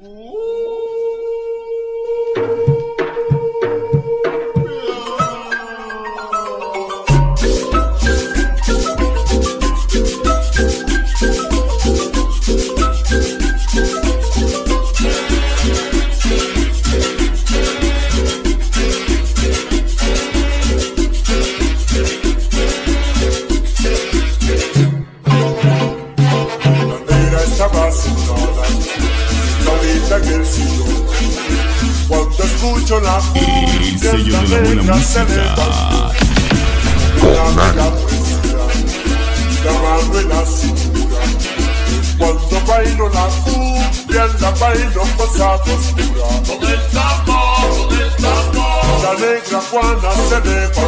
呜。Escucho la El sello de la buena música. La mano en la cintura. Cuando bailo la cumbia La bailo cosa postura Con el tambor, con el tambor, La negra Juana se levantó.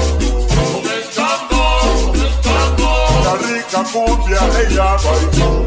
Con el tambor, con el tambor. La rica cumbia ella bailó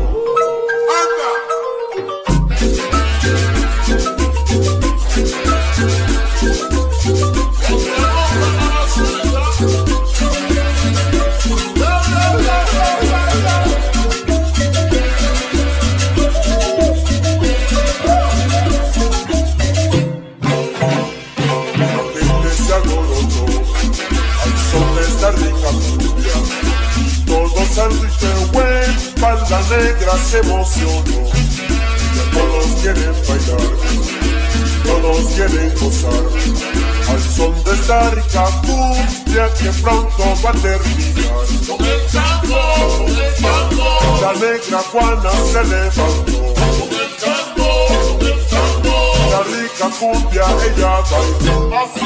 Ritmo huepa, la negra se emocionó. Ya todos quieren bailar, todos quieren gozar. Al son de esta rica cumbia que pronto va a terminar. Con el tambor, con el tambor, La negra Juana se levantó, con el tambor, con el tambor. la rica cumbia ella bailó. Así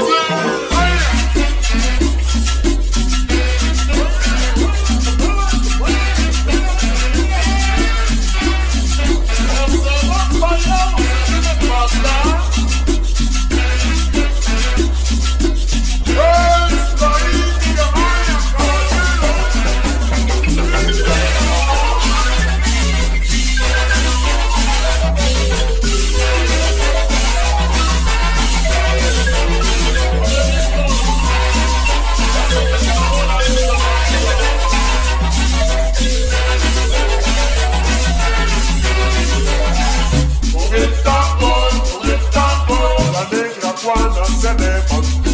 Botswana, tenemos un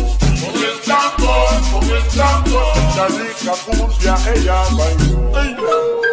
tambor, con el tambor. La rica cumbia ella bailó.